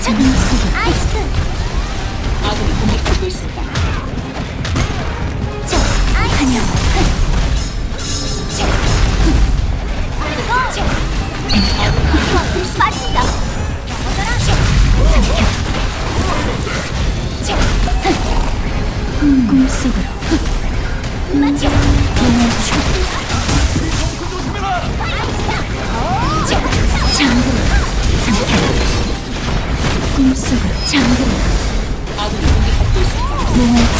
괜찮은 속에 아군이 공격받고 있습니다. 환영 빠진다. 꿈속으로 꿈속으로 잠들어 몸을